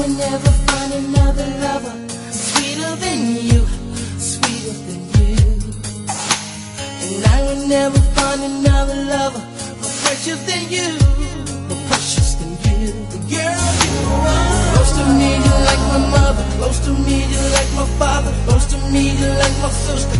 will never find another lover sweeter than you, sweeter than you. And I will never find another lover more precious than you, more precious than you. The Girl, you are close to me, you're like my mother. Close to me, you're like my father. Close to me, you're like my sister.